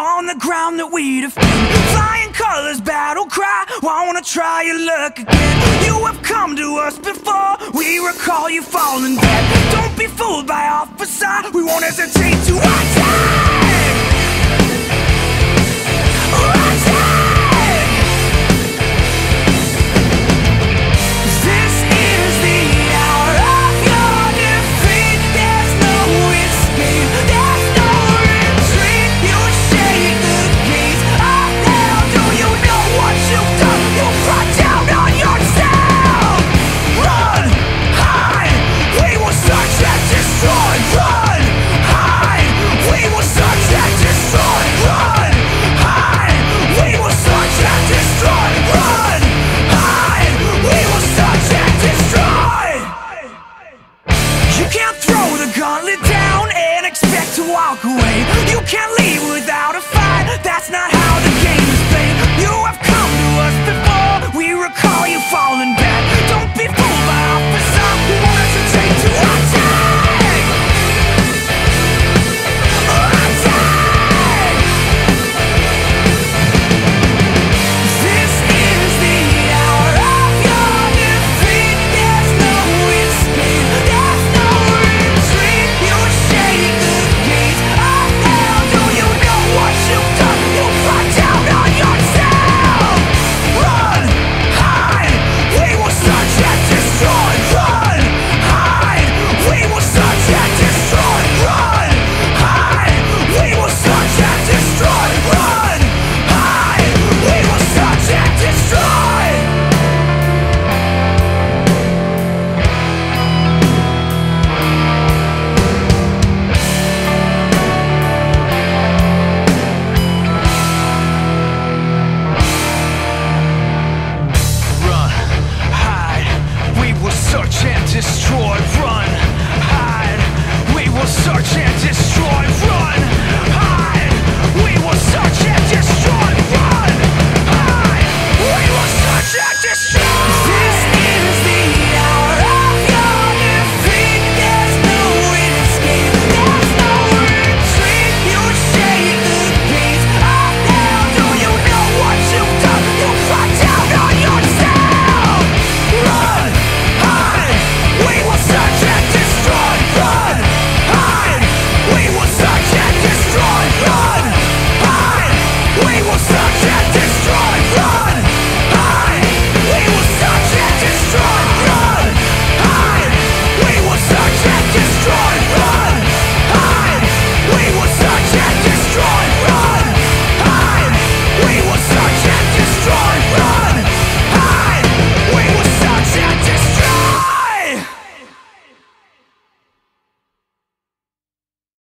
on the ground that we defend. Flying colors, battle cry, wanna try your luck again? You have come to us before, we recall you falling dead. Don't be fooled by our facade, we won't hesitate to attack. to walk away. You can't leave without a fight. That's not how